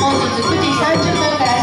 本日9時30分から